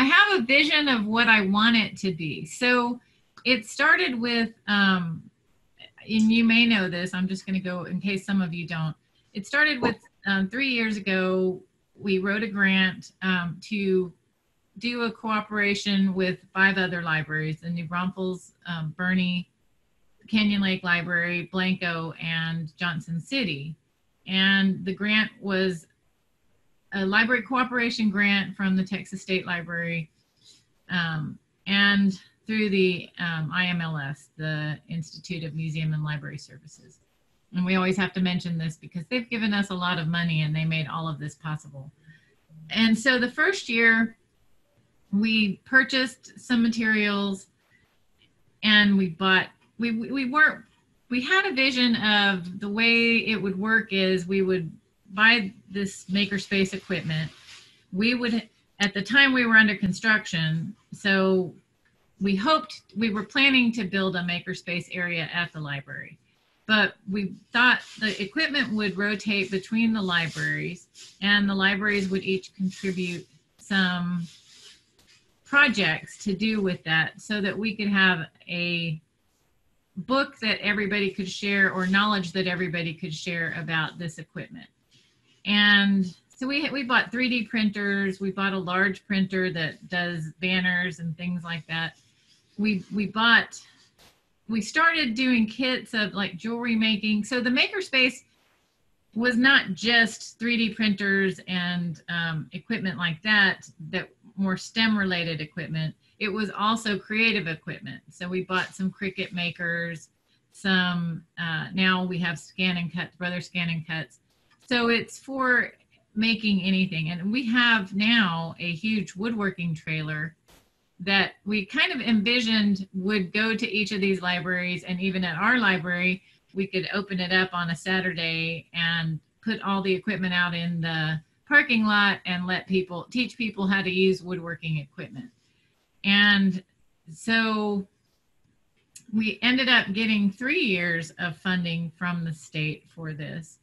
I have a vision of what I want it to be. So it started with, um, and you may know this, I'm just going to go in case some of you don't. It started with um, three years ago, we wrote a grant um, to do a cooperation with five other libraries, the New Braunfels, um, Boerne, Canyon Lake Library, Blanco, and Johnson City. And the grant was a library cooperation grant from the Texas State Library um, and through the um, IMLS, the Institute of Museum and Library Services. And we always have to mention this because they've given us a lot of money and they made all of this possible. And so the first year, we purchased some materials and we bought, we, we weren't, we had a vision of the way it would work is we would buy this makerspace equipment. We would, at the time we were under construction, so we hoped, we were planning to build a makerspace area at the library but we thought the equipment would rotate between the libraries and the libraries would each contribute some projects to do with that so that we could have a book that everybody could share or knowledge that everybody could share about this equipment. And so we we bought 3D printers, we bought a large printer that does banners and things like that. We we bought we started doing kits of like jewelry making. So the makerspace was not just 3D printers and um, equipment like that, that more STEM related equipment. It was also creative equipment. So we bought some Cricut makers, some, uh, now we have scan and cut, brother scan and cuts. So it's for making anything. And we have now a huge woodworking trailer that we kind of envisioned would go to each of these libraries. And even at our library we could open it up on a saturday and put all the equipment out in the parking lot and let people teach people how to use woodworking equipment. And so we ended up getting three years of funding from the state for this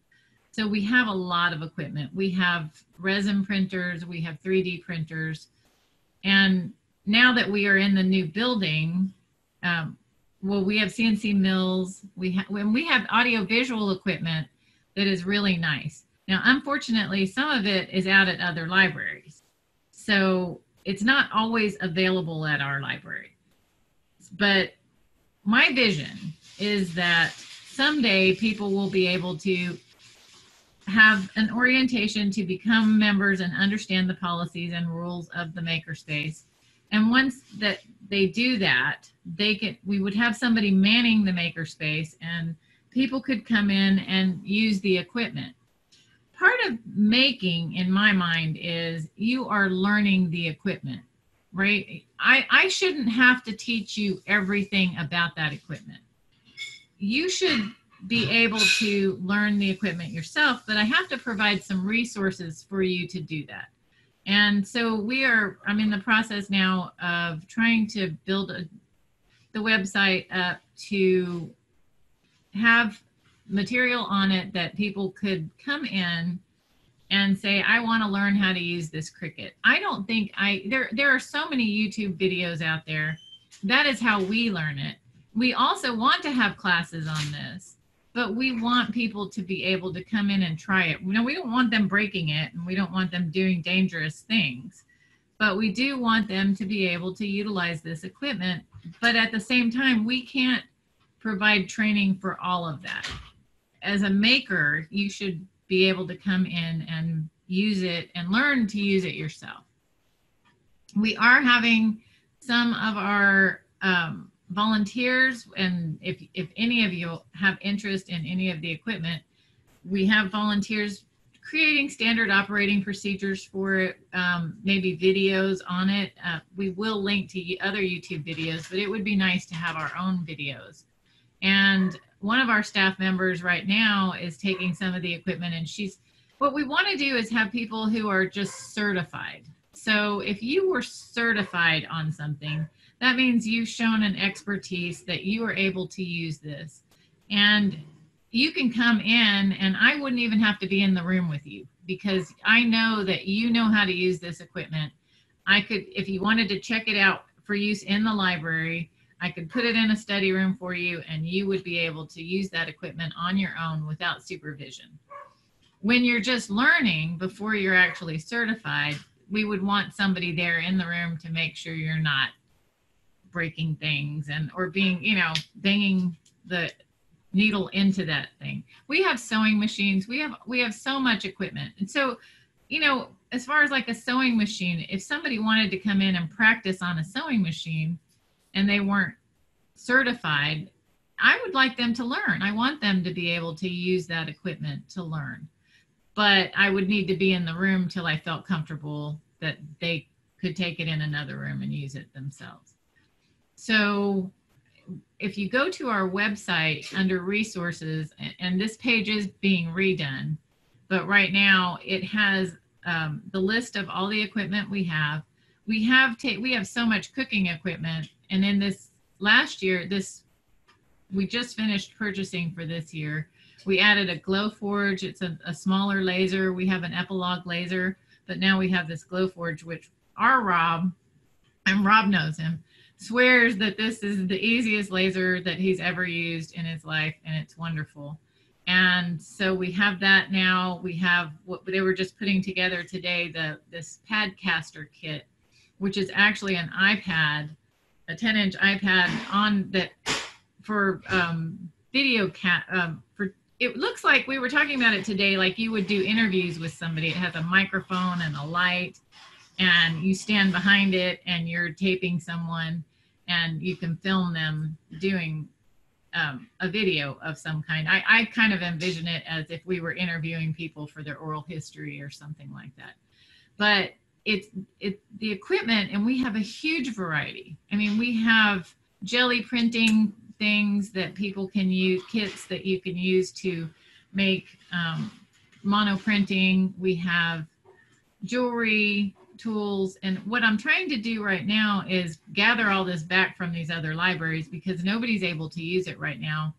so we have a lot of equipment we have resin printers we have 3d printers and now that we are in the new building, um, well, we have CNC mills. We have when we have audio visual equipment that is really nice. Now, unfortunately, some of it is out at other libraries, so it's not always available at our library. But my vision is that someday people will be able to have an orientation to become members and understand the policies and rules of the makerspace and once that they do that, they can we would have somebody manning the makerspace and people could come in and use the equipment. Part of making in my mind is you are learning the equipment, right? I, I shouldn't have to teach you everything about that equipment. You should be able to learn the equipment yourself, but I have to provide some resources for you to do that. And so we are, I'm in the process now of trying to build a, the website up to have material on it that people could come in and say, I want to learn how to use this Cricut. I don't think I, there, there are so many YouTube videos out there. That is how we learn it. We also want to have classes on this but we want people to be able to come in and try it. You know, we don't want them breaking it and we don't want them doing dangerous things, but we do want them to be able to utilize this equipment. But at the same time, we can't provide training for all of that. As a maker, you should be able to come in and use it and learn to use it yourself. We are having some of our um, volunteers and if if any of you have interest in any of the equipment we have volunteers creating standard operating procedures for it um, maybe videos on it. Uh, we will link to other youtube videos but it would be nice to have our own videos. And one of our staff members right now is taking some of the equipment and she's what we want to do is have people who are just certified. So if you were certified on something that means you've shown an expertise that you are able to use this. And you can come in and I wouldn't even have to be in the room with you because I know that you know how to use this equipment. I could, if you wanted to check it out for use in the library, I could put it in a study room for you and you would be able to use that equipment on your own without supervision. When you're just learning before you're actually certified, we would want somebody there in the room to make sure you're not breaking things and or being, you know, banging the needle into that thing. We have sewing machines. We have we have so much equipment. And so, you know, as far as like a sewing machine, if somebody wanted to come in and practice on a sewing machine and they weren't certified, I would like them to learn. I want them to be able to use that equipment to learn. But I would need to be in the room till I felt comfortable that they could take it in another room and use it themselves. So if you go to our website under resources, and this page is being redone, but right now it has um, the list of all the equipment we have. We have ta- we have so much cooking equipment, and in this last year, this we just finished purchasing for this year. We added a Glowforge. It's a, a smaller laser. We have an Epilog laser, but now we have this Glowforge, which our Rob, and Rob knows him, swears that this is the easiest laser that he's ever used in his life, and it's wonderful. And so we have that now. We have what they were just putting together today, the this Padcaster kit, which is actually an iPad, a 10-inch iPad on that for um, video cat um, for it looks like we were talking about it today like you would do interviews with somebody it has a microphone and a light and you stand behind it and you're taping someone and you can film them doing um, a video of some kind. I, I kind of envision it as if we were interviewing people for their oral history or something like that. But it's it the equipment, and we have a huge variety. I mean, we have jelly printing things that people can use, kits that you can use to make um, mono printing. We have jewelry, tools. And what I'm trying to do right now is gather all this back from these other libraries because nobody's able to use it right now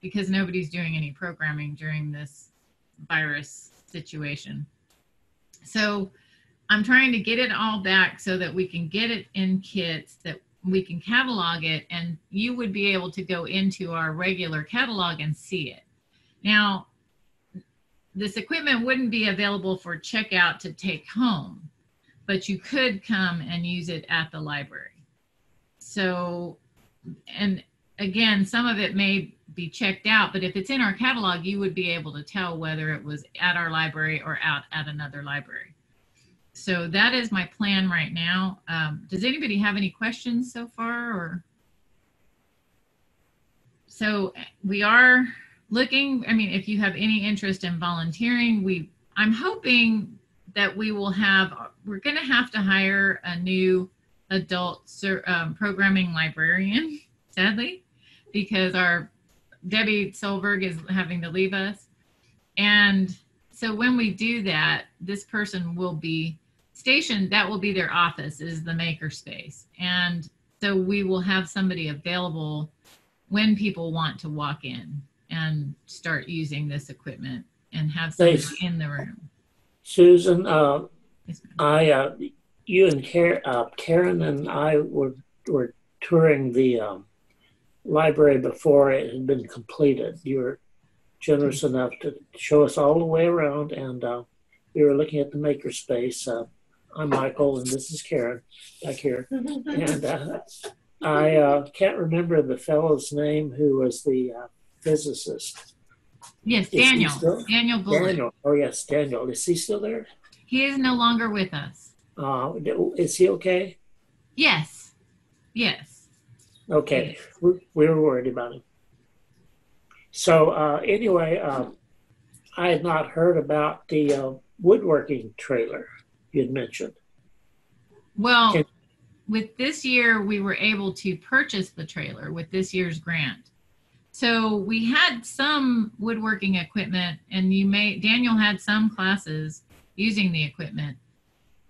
because nobody's doing any programming during this virus situation. So I'm trying to get it all back so that we can get it in kits that we can catalog it and you would be able to go into our regular catalog and see it. Now, this equipment wouldn't be available for checkout to take home but you could come and use it at the library. So, and again, some of it may be checked out, but if it's in our catalog, you would be able to tell whether it was at our library or out at another library. So that is my plan right now. Um, does anybody have any questions so far or? So we are looking, I mean, if you have any interest in volunteering, we, I'm hoping that we will have, we're going to have to hire a new adult um, programming librarian, sadly, because our Debbie Solberg is having to leave us. And so when we do that, this person will be stationed, that will be their office, is the makerspace. And so we will have somebody available when people want to walk in and start using this equipment and have somebody in the room. Susan, uh, I, uh, you and Karen, uh, Karen and I were were touring the um, library before it had been completed. You were generous enough to show us all the way around, and uh, we were looking at the makerspace. Uh, I'm Michael, and this is Karen back here, and uh, I uh, can't remember the fellow's name who was the physicist. Yes, Daniel. Daniel Bullock. Daniel. Oh, yes, Daniel. Is he still there? He is no longer with us. Uh, is he okay? Yes. Yes. Okay. Yes. We, we were worried about him. So, uh, anyway, um, I had not heard about the uh, woodworking trailer you'd mentioned. Well, Can, with this year, we were able to purchase the trailer with this year's grant. So we had some woodworking equipment, and you may Daniel had some classes using the equipment,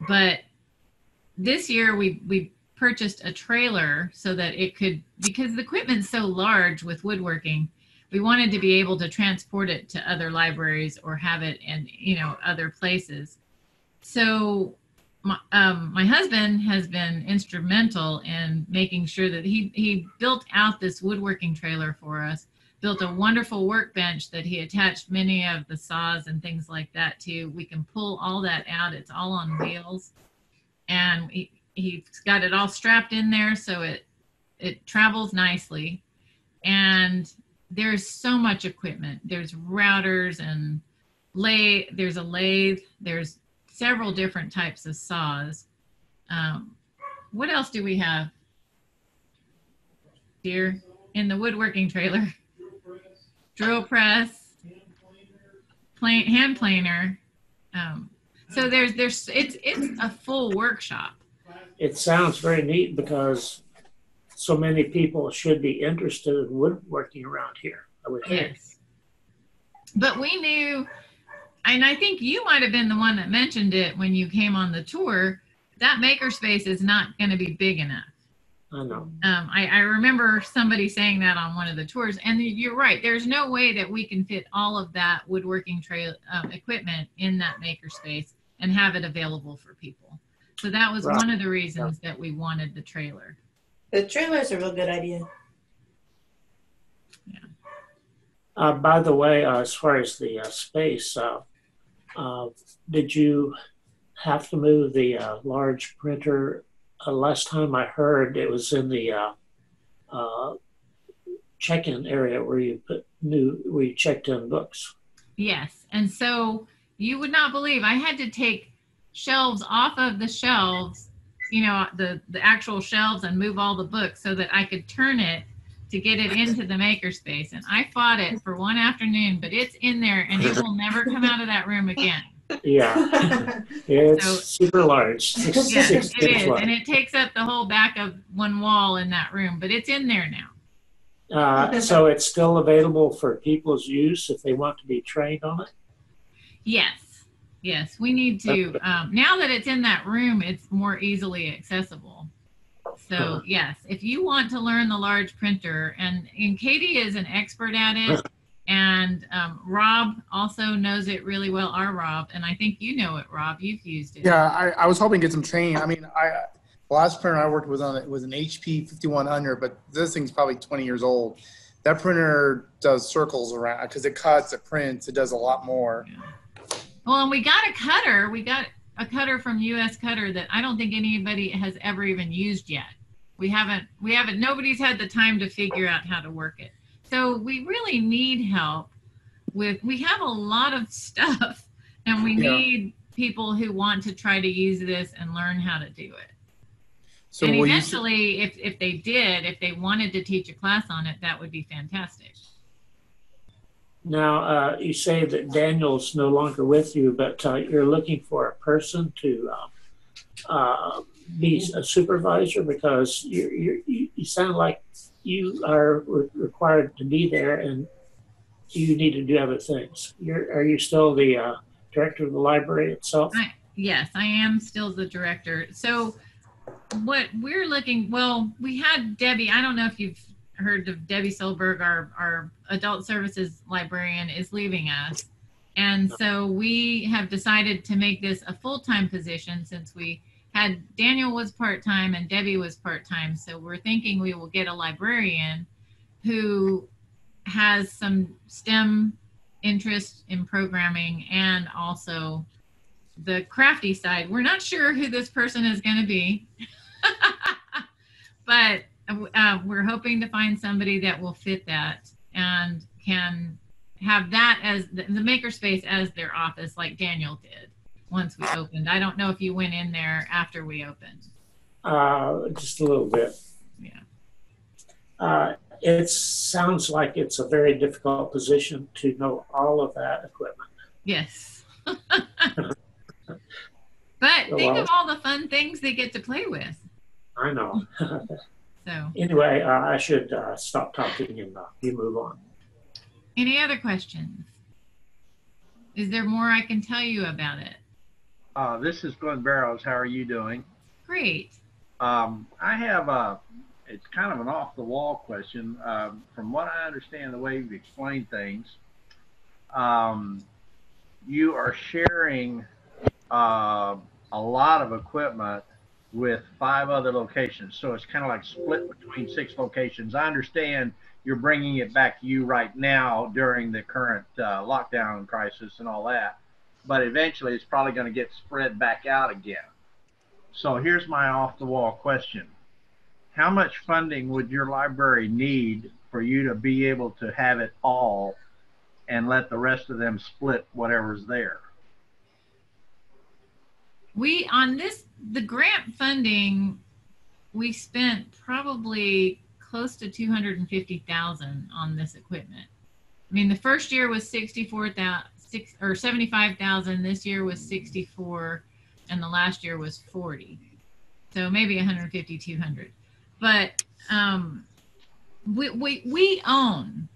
but this year we we purchased a trailer so that it could because the equipment's so large with woodworking we wanted to be able to transport it to other libraries or have it in you know other places. So my, um, my husband has been instrumental in making sure that he he built out this woodworking trailer for us built a wonderful workbench that he attached many of the saws and things like that to. We can pull all that out. It's all on wheels. And he, he's got it all strapped in there so it it travels nicely. And there's so much equipment. There's routers and lathe there's a lathe there's several different types of saws. Um, what else do we have here in the woodworking trailer? Drill press, plane, hand planer. Um, so there's there's it's it's a full workshop. It sounds very neat because so many people should be interested in woodworking around here. I would think. Yes. But we knew and I think you might have been the one that mentioned it when you came on the tour. That makerspace is not going to be big enough. I know. Um, I, I, remember somebody saying that on one of the tours, and you're right. There's no way that we can fit all of that woodworking trail um, equipment in that makerspace and have it available for people. So that was right. one of the reasons yeah. that we wanted the trailer. The trailer is a real good idea. Yeah. Uh, by the way, uh, as far as the uh, space, uh, uh, did you have to move the uh, large printer? Uh, last time I heard, it was in the uh, uh, check-in area where you put new, where you checked in books. Yes, and so you would not believe I had to take shelves off of the shelves, you know, the the actual shelves, and move all the books so that I could turn it to get it into the makerspace. And I fought it for one afternoon, but it's in there and it will never come out of that room again. Yeah, it's so, super large. Six, yes, six it is, and it takes up the whole back of one wall in that room. But it's in there now. Uh, so it's still available for people's use if they want to be trained on it. Yes, yes, we need to. Um, now that it's in that room, it's more easily accessible. So yes, if you want to learn the large printer, and, and Katie is an expert at it, and um, Rob also knows it really well. Our Rob, and I think you know it, Rob. You've used it. Yeah, I, I was hoping to get some training. I mean, I the last printer I worked with on it was an HP 5100, but this thing's probably 20 years old. That printer does circles around because it cuts, it prints, it does a lot more. Yeah. Well, and we got a cutter. We got a cutter from US Cutter that I don't think anybody has ever even used yet. We haven't, we haven't, nobody's had the time to figure out how to work it. So we really need help with, we have a lot of stuff and we yeah. need people who want to try to use this and learn how to do it. So and eventually, if, if they did, if they wanted to teach a class on it, that would be fantastic. Now, uh, you say that Daniel's no longer with you, but uh, you're looking for a person to uh, uh be a supervisor because you you you sound like you are re- required to be there and you need to do other things. You're, are you still the uh, director of the library itself? I, yes, I am still the director. So, what we're looking well, we had Debbie. I don't know if you've heard of Debbie Solberg, our, our adult services librarian, is leaving us. And so we have decided to make this a full time position since we had Daniel was part time and Debbie was part time. So we're thinking we will get a librarian who has some STEM interest in programming and also the crafty side. We're not sure who this person is going to be, but uh, we're hoping to find somebody that will fit that and can have that as the, the makerspace as their office, like Daniel did once we opened. I don't know if you went in there after we opened. Uh, just a little bit. Yeah. Uh, it sounds like it's a very difficult position to know all of that equipment. Yes. but think well, of all the fun things they get to play with. I know. So anyway, uh, I should uh, stop talking and uh, you move on. Any other questions? Is there more I can tell you about it? Uh, this is Glenn Barrows. How are you doing? Great. Um, I have a, it's kind of an off the wall question. Um, from what I understand, the way you've explained things, um, you are sharing uh, a lot of equipment with five other locations. So it's kind of like split between six locations. I understand you're bringing it back to you right now during the current uh, lockdown crisis and all that, but eventually it's probably going to get spread back out again. So here's my off the wall question. How much funding would your library need for you to be able to have it all and let the rest of them split whatever's there? We, on this, the grant funding, we spent probably close to 250,000 on this equipment. I mean, the first year was 64,000, six, or 75,000. This year was 64 and the last year was 40. So maybe 150, 200. But um, we, we, we own,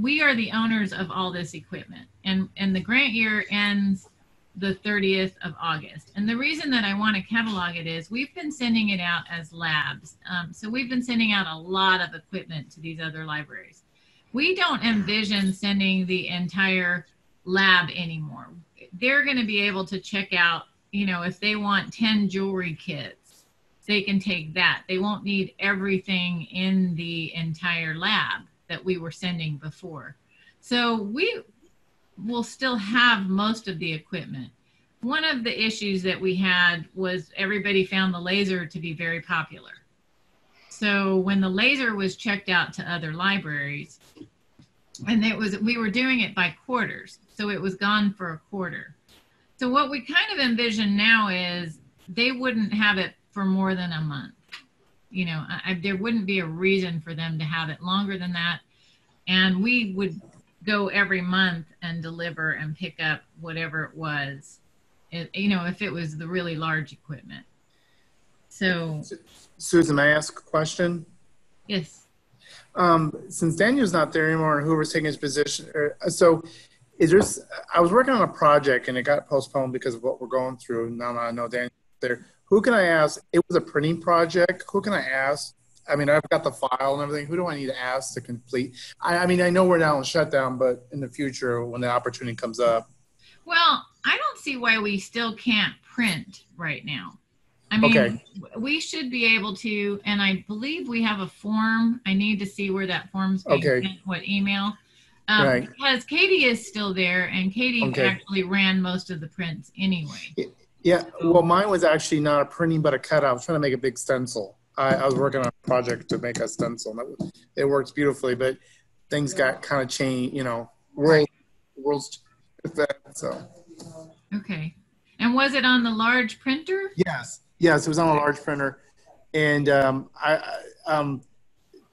we are the owners of all this equipment. And, and the grant year ends the 30th of August. And the reason that I want to catalog it is we've been sending it out as labs. Um, so we've been sending out a lot of equipment to these other libraries. We don't envision sending the entire lab anymore. They're going to be able to check out, you know, if they want 10 jewelry kits, they can take that. They won't need everything in the entire lab that we were sending before. So we will still have most of the equipment. One of the issues that we had was everybody found the laser to be very popular. So when the laser was checked out to other libraries, and it was we were doing it by quarters, so it was gone for a quarter. So what we kind of envision now is they wouldn't have it for more than a month. You know, I, there wouldn't be a reason for them to have it longer than that, and we would go every month and deliver and pick up whatever it was. It, you know, if it was the really large equipment. So, Susan, may I ask a question? yes. Um, since Daniel's not there anymore and Hoover's taking his position, or, so is there, I was working on a project and it got postponed because of what we're going through. Now that I know Daniel's there. Who can I ask? It was a printing project. Who can I ask I mean, I've got the file and everything. Who do I need to ask to complete? I, I mean, I know we're now in shutdown, but in the future, when the opportunity comes up. Well, I don't see why we still can't print right now. I mean, Okay. we should be able to, and I believe we have a form. I need to see where that form's being Okay. sent, what email. Um, Right. Because Katie is still there, and Katie Okay. actually ran most of the prints anyway. Yeah, well, mine was actually not a printing, but a cutout. I was trying to make a big stencil. I, I was working on a project to make a stencil. And it, it works beautifully, but things got kind of changed, you know, world, world's so. Okay. And was it on the large printer? Yes, yes, it was on a large printer, and um, I, um,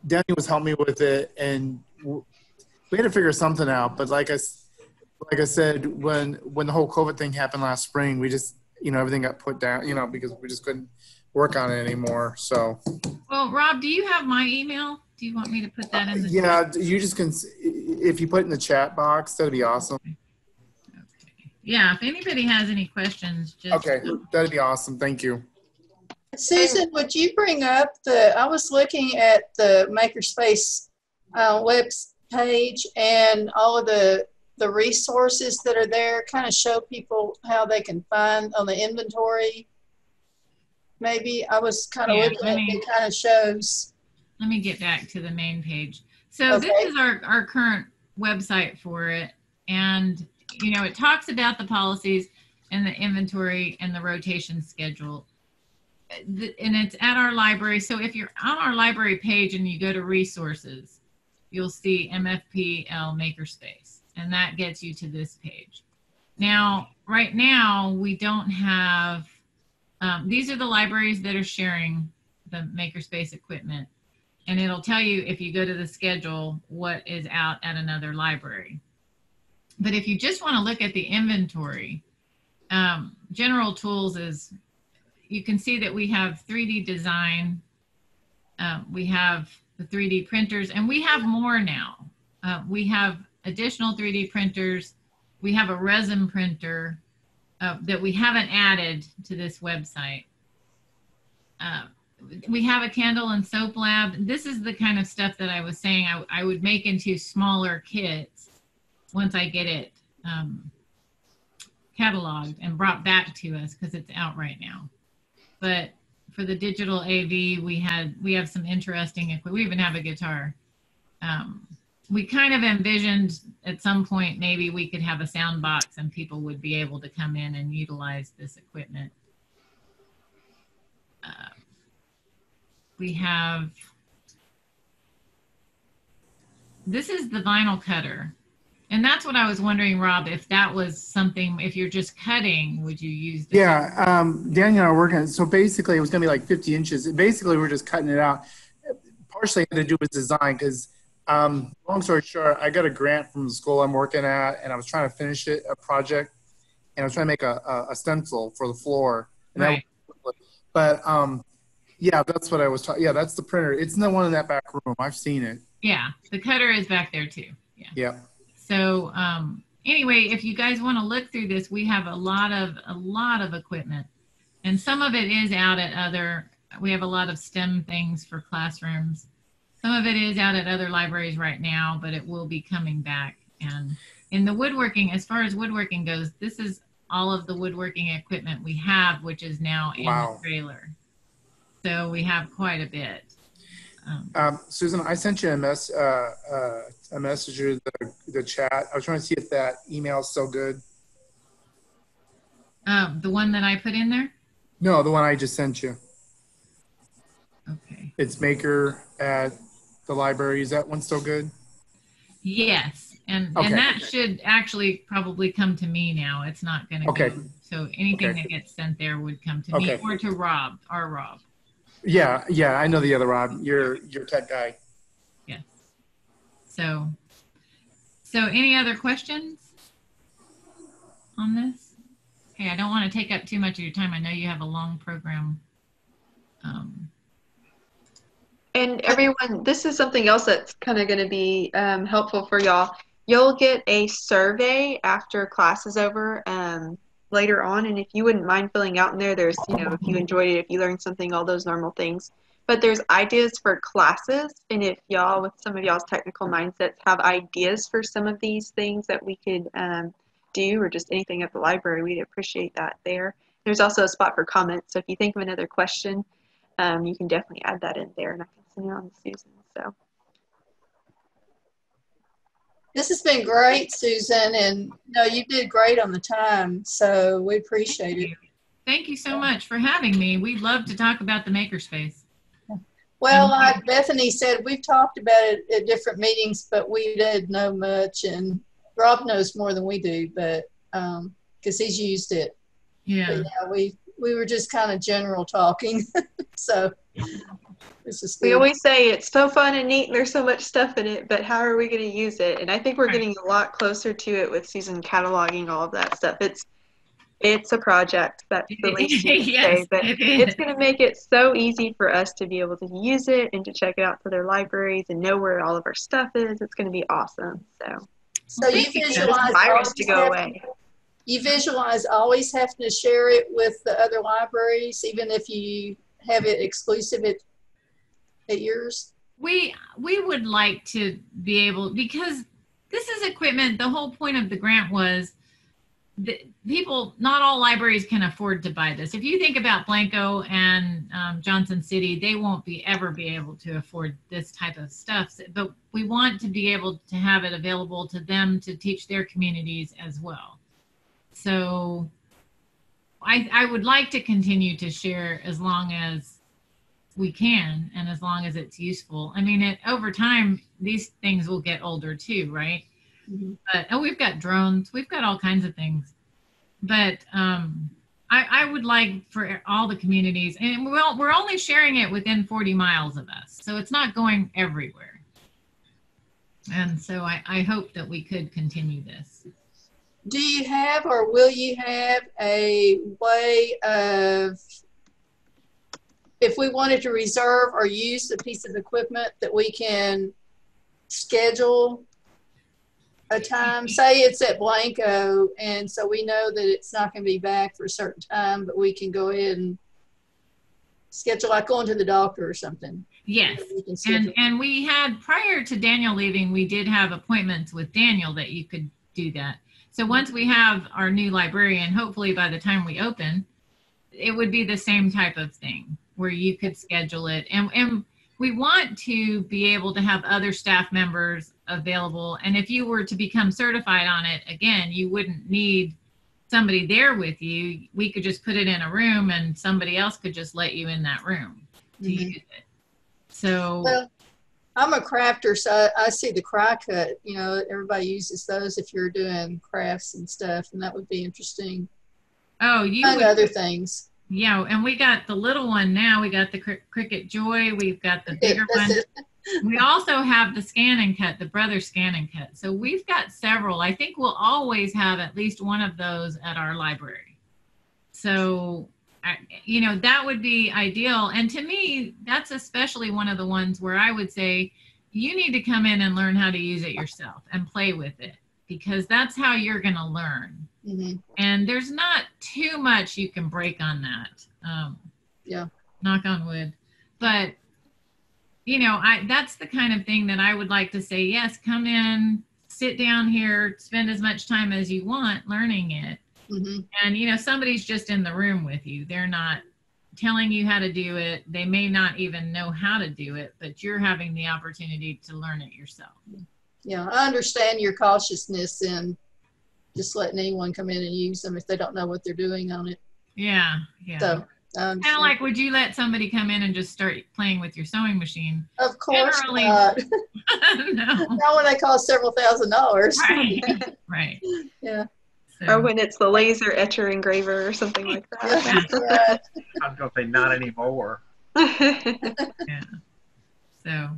Danny was helping me with it, and we had to figure something out. But like I, like I said, when when the whole COVID thing happened last spring, we just you know everything got put down, you know, because we just couldn't work on it anymore. So Well, Rob, do you have my email? Do you want me to put that in the? yeah, you just can if you put it in the chat box, that'd be awesome. Okay. Yeah, if anybody has any questions, just. Okay, that'd be awesome. Thank you. Susan, would you bring up the, I was looking at the Makerspace uh, web page and all of the, the resources that are there, kind of show people how they can find on the inventory. Maybe, I was kind of Yeah, looking at, me- it kind of shows. Let me get back to the main page. So this is our, our current website for it. And, you know, it talks about the policies and the inventory and the rotation schedule. And it's at our library. So if you're on our library page and you go to resources, you'll see MFPL Makerspace. And that gets you to this page. Now, right now, we don't have, um, these are the libraries that are sharing the Makerspace equipment and it'll tell you if you go to the schedule what is out at another library. But if you just want to look at the inventory, um, General Tools is, you can see that we have 3D design, uh, we have the 3D printers, and we have more now. Uh, we have additional 3D printers. We have a resin printer uh, that we haven't added to this website. Uh, we have a candle and soap lab. This is the kind of stuff that I was saying I, I would make into smaller kits once I get it um, cataloged and brought back to us because it's out right now. But for the digital AV, we had we have some interesting equipment. We even have a guitar. Um, we kind of envisioned at some point maybe we could have a sound box and people would be able to come in and utilize this equipment. Uh, we have this is the vinyl cutter. And that's what I was wondering, Rob, if that was something, if you're just cutting, would you use? the- Yeah, um, Daniel and I were working. So basically, it was going to be like 50 inches. Basically, we're just cutting it out. Partially had to do with design because, um, long story short, I got a grant from the school I'm working at, and I was trying to finish it, a project, and I was trying to make a, a, a stencil for the floor. Right. But um, yeah, that's what I was talking. Yeah, that's the printer. It's the one in that back room. I've seen it. Yeah, the cutter is back there too. Yeah. Yeah. So um, anyway, if you guys want to look through this, we have a lot of a lot of equipment, and some of it is out at other. We have a lot of STEM things for classrooms. Some of it is out at other libraries right now, but it will be coming back. And in the woodworking, as far as woodworking goes, this is all of the woodworking equipment we have, which is now in Wow. the trailer. So we have quite a bit. Um, Um, Susan, I sent you a mess, uh, uh, a message through the, the chat. I was trying to see if that email is still good. um, the one that I put in there. No, the one I just sent you. Okay. It's maker at the library. Is that one still good? Yes, and Okay. and that should actually probably come to me now. It's not going to Okay. go. So anything Okay. that gets sent there would come to me Okay. or to Rob, our Rob. Yeah, yeah, I know the other Rob. You're you're tech guy. Yes. So, so any other questions on this? Hey, I don't want to take up too much of your time. I know you have a long program. Um, And everyone, this is something else that's kind of going to be um, helpful for y'all. You'll get a survey after class is over um, later on, and if you wouldn't mind filling out in there, there's you know if you enjoyed it, if you learned something, all those normal things. But there's ideas for classes, and if y'all, with some of y'all's technical mindsets, have ideas for some of these things that we could um, do, or just anything at the library, we'd appreciate that there. There's also a spot for comments, so if you think of another question, um, you can definitely add that in there, and I can send it on to Susan. So This has been great, Susan, and no, you did great on the time, so we appreciate it. thank you so much for having me. We'd love to talk about the makerspace. Well, like Bethany said, we've talked about it at different meetings, but we didn't know much, and Rob knows more than we do, but um, because he's used it. Yeah. But yeah, we we were just kind of general talking, so this is we always say it's so fun and neat, and there's so much stuff in it, but how are we going to use it? And I think we're getting a lot closer to it with Susan cataloging all of that stuff. It's it's a project that's the least you can Yes, say, but it it's going to make it so easy for us to be able to use it and to check it out to their libraries and know where all of our stuff is. It's going to be awesome. So so you Thank you, Jess. visualize virus always to go have- away. You visualize always having to share it with the other libraries, even if you have it exclusive at at yours. we we would like to be able because this is equipment the whole point of the grant was the people not all libraries can afford to buy this. If you think about blanco and um, johnson city they won't be ever be able to afford this type of stuff. But we want to be able to have it available to them to teach their communities as well. So i i would like to continue to share as long as we can and as long as it's useful. I mean it over time these things will get older too right? Mhm. but oh we've got drones we've got all kinds of things. But um i i would like for all the communities and we're, all, we're only sharing it within 40 miles of us so it's not going everywhere. And so i i hope that we could continue this. Do you have or will you have a way of, if we wanted to reserve or use a piece of equipment that we can schedule a time? Say it's at Blanco, and so we know that it's not going to be back for a certain time, but we can go ahead and schedule, like going to the doctor or something. yes We can schedule. and and we had prior to daniel leaving we did have appointments with daniel that you could do that. So once we have our new librarian, hopefully by the time we open, it would be the same type of thing where you could schedule it. And, and we want to be able to have other staff members available. And if you were to become certified on it, again, you wouldn't need somebody there with you. We could just put it in a room and somebody else could just let you in that room to Mhm. use it. So, Well, I'm a crafter, so I, I see the Cricut. You know, everybody uses those if you're doing crafts and stuff, and that would be interesting. oh, you And would, other things. Yeah. And we got the little one now. We got the Cri- Cricut Joy. We've got the bigger one. We also have the scan and cut, the brother scan and cut. So we've got several. I think we'll always have at least one of those at our library. So, you know, that would be ideal. And to me, that's especially one of the ones where I would say you need to come in and learn how to use it yourself and play with it because that's how you're going to learn. Mhm. And there's not too much you can break on that. Um, Yeah. Knock on wood. But you know, I that's the kind of thing that I would like to say, yes, come in, sit down here, spend as much time as you want learning it. Mhm. And you know, somebody's just in the room with you. They're not telling you how to do it. They may not even know how to do it, but you're having the opportunity to learn it yourself. Yeah, I understand your cautiousness in just letting anyone come in and use them if they don't know what they're doing on it. Yeah, yeah. So, um, I kind understand. of like would you let somebody come in and just start playing with your sewing machine? of course generally- not. no. Not when they cost several thousand dollars. Right. right. Yeah. So, Or when it's the laser etcher engraver or something like that. that's right. I was gonna say not anymore. Yeah. So Now,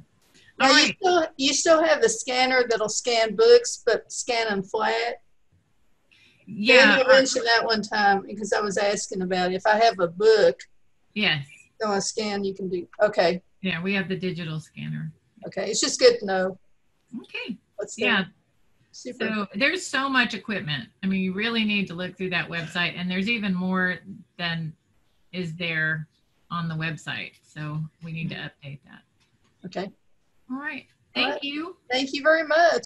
all you still, you still have the scanner that'll scan books, but scan them flat? Yeah. Dan, you mentioned that one time because I was asking about it. If I have a book, yes. want to scan, you can do, okay, Yeah, we have the digital scanner. okay. It's just good to know Okay. what's Yeah. Super. So there's so much equipment. I mean, you really need to look through that website, and there's even more than is there on the website. So we need to update that. Okay. All right. Thank right. you. Thank you very much.